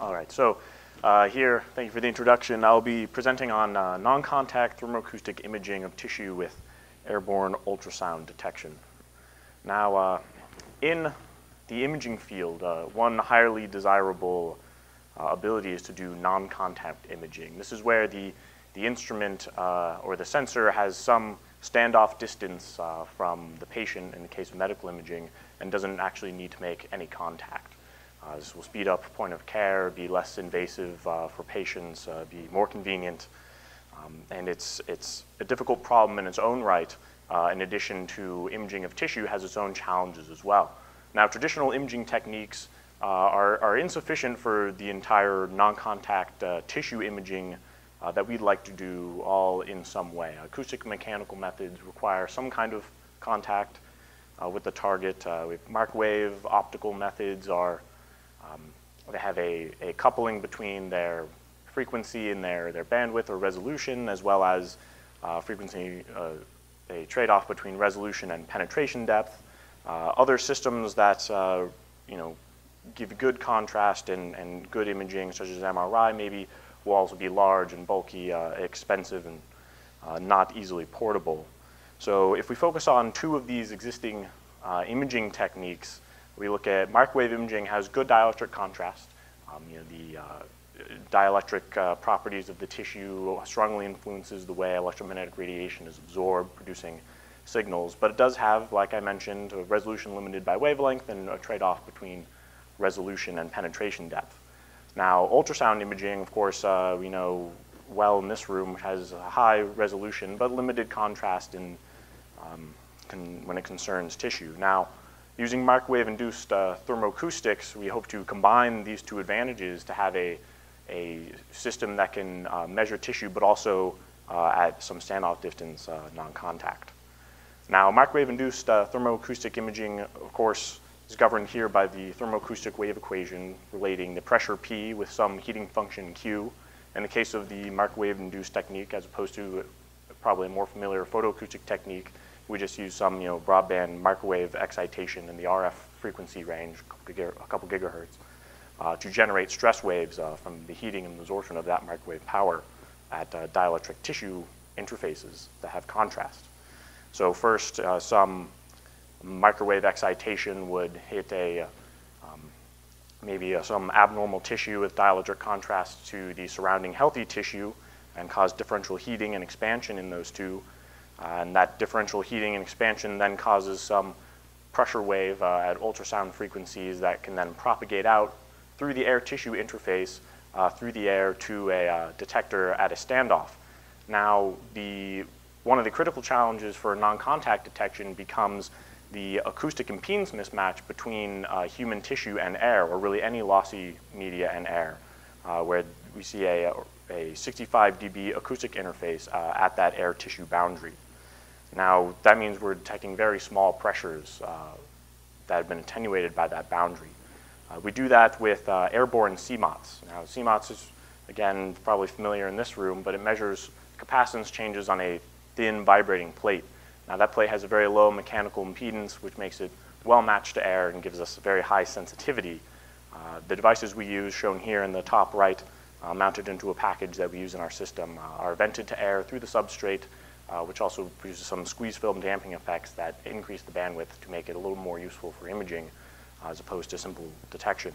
All right, so uh, here, thank you for the introduction. I'll be presenting on uh, non-contact thermoacoustic imaging of tissue with airborne ultrasound detection. Now, uh, in the imaging field, uh, one highly desirable uh, ability is to do non-contact imaging. This is where the, the instrument uh, or the sensor has some standoff distance from the patient in the case of medical imaging and doesn't actually need to make any contact. Uh, this will speed up point of care, be less invasive uh, for patients, uh, be more convenient. Um, and it's, it's a difficult problem in its own right. Uh, in addition to imaging of tissue, has its own challenges as well. Now, traditional imaging techniques uh, are, are insufficient for the entire non-contact uh, tissue imaging that we'd like to do all in some way. Acoustic mechanical methods require some kind of contact with the target. We have microwave optical methods are um, they have a, a coupling between their frequency and their, their bandwidth or resolution, as well as uh, frequency, uh, a trade-off between resolution and penetration depth. Uh, other systems that uh, you know, give good contrast and, and good imaging, such as MRI, maybe will also be large and bulky, uh, expensive, and uh, not easily portable. So if we focus on two of these existing imaging techniques, we look at microwave imaging has good dielectric contrast. Um, you know, the uh, dielectric uh, properties of the tissue strongly influences the way electromagnetic radiation is absorbed, producing signals. But it does have, like I mentioned, a resolution limited by wavelength and a trade-off between resolution and penetration depth. Now, ultrasound imaging, of course, uh, we know well in this room, has a high resolution but limited contrast in, um, when it concerns tissue. Now, Using microwave-induced uh, thermoacoustics, we hope to combine these two advantages to have a, a system that can uh, measure tissue but also uh, at some standoff distance uh, non-contact. Now, microwave-induced uh, thermoacoustic imaging, of course, is governed here by the thermoacoustic wave equation relating the pressure P with some heating function Q. In the case of the microwave-induced technique, as opposed to probably a more familiar photoacoustic technique, we just use some you know, broadband microwave excitation in the RF frequency range, a couple gigahertz, uh, to generate stress waves uh, from the heating and absorption of that microwave power at uh, dielectric tissue interfaces that have contrast. So first, uh, some microwave excitation would hit a um, maybe uh, some abnormal tissue with dielectric contrast to the surrounding healthy tissue and cause differential heating and expansion in those two and that differential heating and expansion then causes some pressure wave uh, at ultrasound frequencies that can then propagate out through the air tissue interface uh, through the air to a uh, detector at a standoff. Now, the, one of the critical challenges for non-contact detection becomes the acoustic impedance mismatch between uh, human tissue and air, or really any lossy media and air, uh, where we see a, a 65 dB acoustic interface at that air tissue boundary. Now, that means we're detecting very small pressures uh, that have been attenuated by that boundary. Uh, we do that with uh, airborne CMUTs. Now, CMUTs is, again, probably familiar in this room, but it measures capacitance changes on a thin vibrating plate. Now, that plate has a very low mechanical impedance, which makes it well matched to air and gives us a very high sensitivity. Uh, the devices we use, shown here in the top right, uh, mounted into a package that we use in our system, uh, are vented to air through the substrate uh, which also produces some squeeze film damping effects that increase the bandwidth to make it a little more useful for imaging uh, as opposed to simple detection.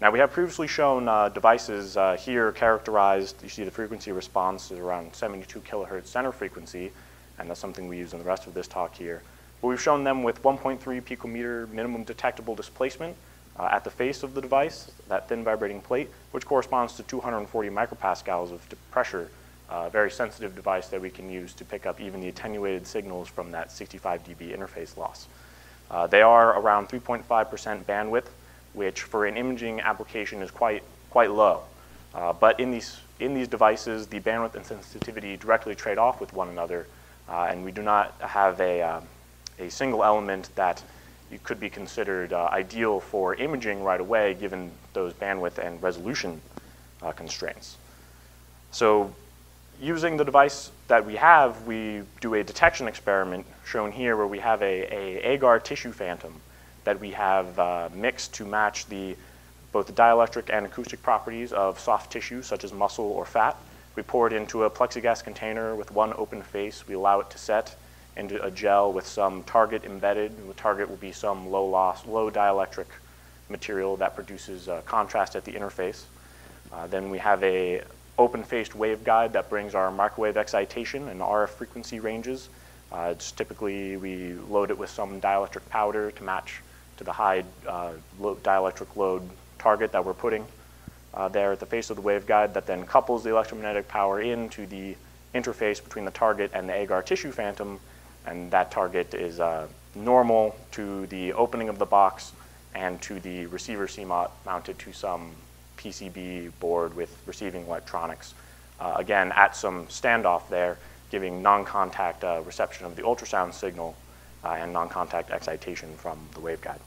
Now we have previously shown uh, devices uh, here characterized, you see the frequency response is around 72 kilohertz center frequency, and that's something we use in the rest of this talk here. But we've shown them with 1.3 picometer minimum detectable displacement uh, at the face of the device, that thin vibrating plate, which corresponds to 240 micropascals of pressure a very sensitive device that we can use to pick up even the attenuated signals from that 65 dB interface loss. Uh, they are around 3.5% bandwidth, which for an imaging application is quite, quite low. Uh, but in these, in these devices, the bandwidth and sensitivity directly trade off with one another, uh, and we do not have a, uh, a single element that could be considered uh, ideal for imaging right away given those bandwidth and resolution uh, constraints. So using the device that we have, we do a detection experiment shown here where we have a, a agar tissue phantom that we have uh, mixed to match the both the dielectric and acoustic properties of soft tissue, such as muscle or fat. We pour it into a plexiglass container with one open face. We allow it to set into a gel with some target embedded. The target will be some low loss, low dielectric material that produces uh, contrast at the interface. Uh, then we have a open-faced waveguide that brings our microwave excitation and RF frequency ranges. Uh, it's typically, we load it with some dielectric powder to match to the high uh, dielectric load target that we're putting uh, there at the face of the waveguide that then couples the electromagnetic power into the interface between the target and the agar tissue phantom, and that target is uh, normal to the opening of the box and to the receiver CMUT mounted to some PCB board with receiving electronics. Uh, again, at some standoff there, giving non-contact uh, reception of the ultrasound signal uh, and non-contact excitation from the waveguide.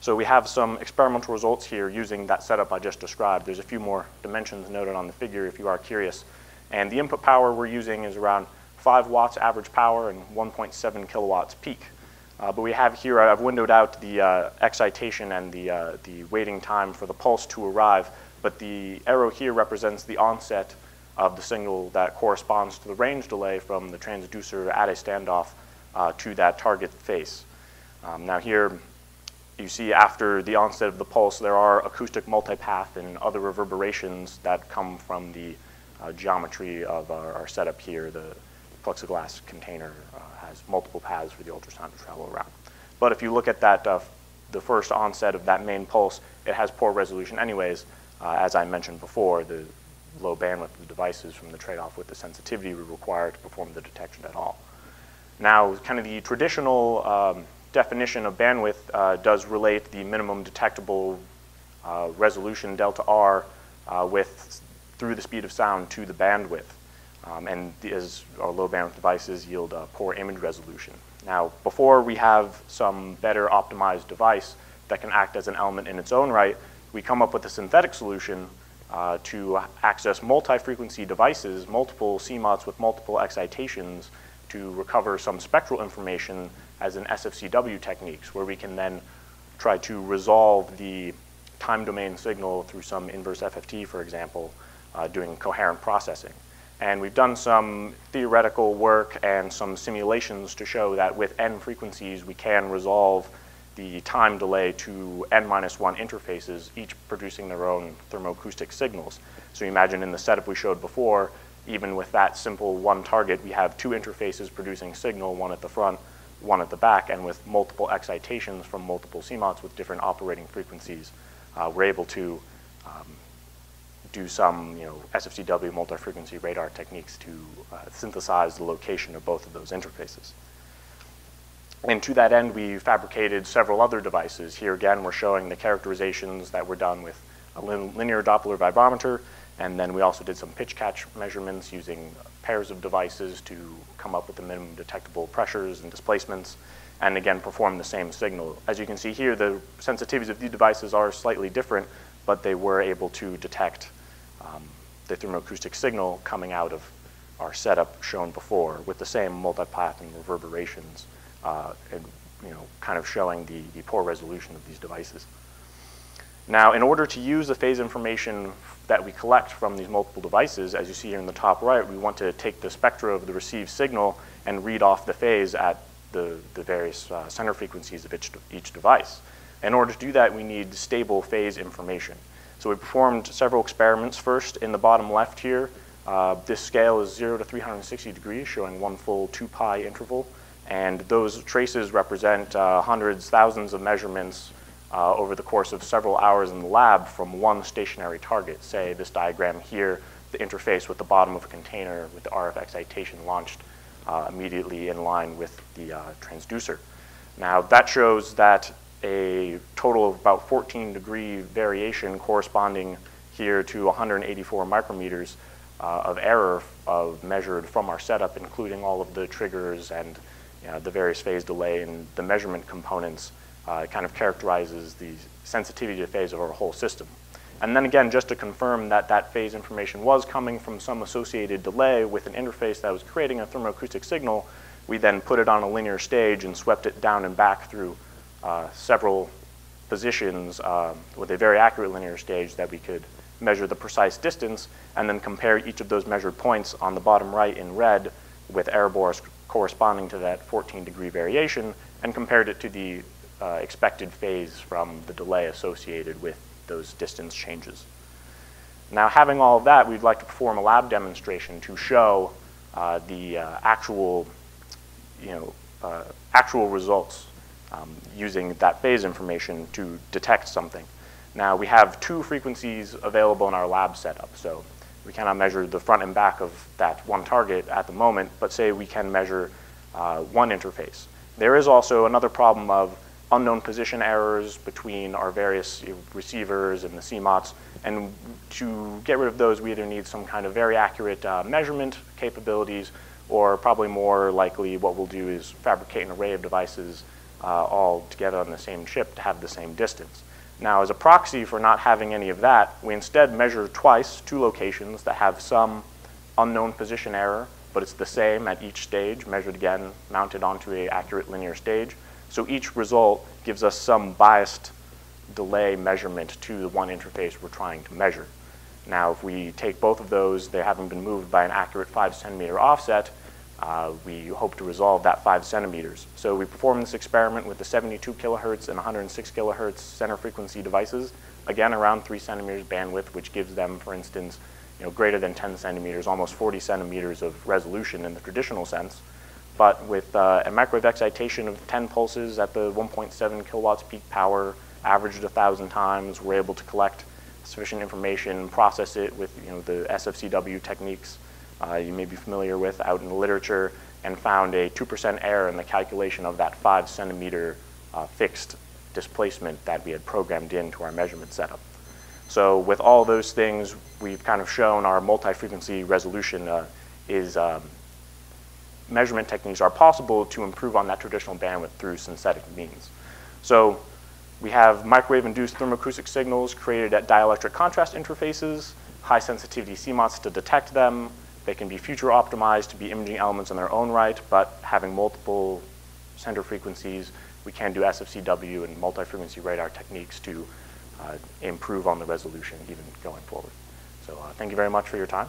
So we have some experimental results here using that setup I just described. There's a few more dimensions noted on the figure if you are curious. And the input power we're using is around 5 watts average power and 1.7 kilowatts peak. Uh, but we have here, I've windowed out the uh, excitation and the, uh, the waiting time for the pulse to arrive. But the arrow here represents the onset of the signal that corresponds to the range delay from the transducer at a standoff uh, to that target face. Um, now here, you see after the onset of the pulse, there are acoustic multipath and other reverberations that come from the uh, geometry of our, our, setup here. The plexiglass container has multiple paths for the ultrasound to travel around. But if you look at that, uh, the first onset of that main pulse, it has poor resolution anyways. Uh, as I mentioned before, the low bandwidth of the devices from the trade-off with the sensitivity we require to perform the detection at all. Now, kind of the traditional um, definition of bandwidth uh, does relate the minimum detectable uh, resolution delta R uh, with through the speed of sound to the bandwidth. Um, and as our low bandwidth devices yield poor image resolution. Now, before we have some better optimized device that can act as an element in its own right, we come up with a synthetic solution uh, to access multi-frequency devices, multiple CMUTs with multiple excitations to recover some spectral information as an SFCW techniques, where we can then try to resolve the time domain signal through some inverse FFT, for example, uh, doing coherent processing. And we've done some theoretical work and some simulations to show that with n frequencies, we can resolve the time delay to n minus one interfaces, each producing their own thermoacoustic signals. So you imagine in the setup we showed before, even with that simple one target, we have two interfaces producing signal, one at the front, one at the back, and with multiple excitations from multiple CMUTs with different operating frequencies, uh, we're able to um, do some you know, SFCW multi-frequency radar techniques to uh, synthesize the location of both of those interfaces. And to that end, we fabricated several other devices. Here again, we're showing the characterizations that were done with a linear Doppler vibrometer, and then we also did some pitch catch measurements using pairs of devices to come up with the minimum detectable pressures and displacements, and again, perform the same signal. As you can see here, the sensitivities of these devices are slightly different, but they were able to detect the thermoacoustic signal coming out of our setup shown before with the same multipath and reverberations uh, and you know, kind of showing the, the poor resolution of these devices. Now, in order to use the phase information that we collect from these multiple devices, as you see here in the top right, we want to take the spectra of the received signal and read off the phase at the, the various uh, center frequencies of each, each device. In order to do that, we need stable phase information. So we performed several experiments first. In the bottom left here, uh, this scale is 0 to 360 degrees, showing one full 2 pi interval. And those traces represent uh, hundreds, thousands of measurements uh, over the course of several hours in the lab from one stationary target. Say this diagram here, the interface with the bottom of a container with the RF excitation launched uh, immediately in line with the uh, transducer. Now that shows that a total of about 14 degree variation corresponding here to 184 micrometers uh, of error of measured from our setup, including all of the triggers and you know, the various phase delay and the measurement components uh, kind of characterizes the sensitivity to phase of our whole system. And then again, just to confirm that that phase information was coming from some associated delay with an interface that was creating a thermoacoustic signal, we then put it on a linear stage and swept it down and back through uh, several positions um, with a very accurate linear stage that we could measure the precise distance and then compare each of those measured points on the bottom right in red with error bars corresponding to that 14 degree variation and compared it to the uh, expected phase from the delay associated with those distance changes. Now, having all of that, we'd like to perform a lab demonstration to show uh, the uh, actual, you know, uh, actual results um, using that phase information to detect something. Now, we have two frequencies available in our lab setup, so we cannot measure the front and back of that one target at the moment, but say we can measure uh, one interface. There is also another problem of unknown position errors between our various receivers and the CMUTs. And to get rid of those, we either need some kind of very accurate uh, measurement capabilities, or probably more likely what we'll do is fabricate an array of devices uh, all together on the same chip to have the same distance. Now, as a proxy for not having any of that, we instead measure twice two locations that have some unknown position error, but it's the same at each stage, measured again, mounted onto a accurate linear stage. So each result gives us some biased delay measurement to the one interface we're trying to measure. Now, if we take both of those, they haven't been moved by an accurate five centimeter offset, uh, we hope to resolve that five centimeters. So we performed this experiment with the 72 kilohertz and 106 kilohertz center frequency devices, again around three centimeters bandwidth, which gives them, for instance, you know, greater than 10 centimeters, almost 40 centimeters of resolution in the traditional sense. But with uh, a microwave excitation of 10 pulses at the 1.7 kilowatts peak power, averaged 1,000 times, we're able to collect sufficient information, process it with you know, the SFCW techniques uh, you may be familiar with out in the literature, and found a 2% error in the calculation of that 5 centimeter uh, fixed displacement that we had programmed into our measurement setup. So with all those things, we've kind of shown our multi-frequency resolution uh, is um, measurement techniques are possible to improve on that traditional bandwidth through synthetic means. So we have microwave-induced thermoacoustic signals created at dielectric contrast interfaces, high sensitivity CMUTs to detect them, they can be future optimized to be imaging elements in their own right, but having multiple center frequencies, we can do SFCW and multi-frequency radar techniques to uh, improve on the resolution even going forward. So uh, thank you very much for your time.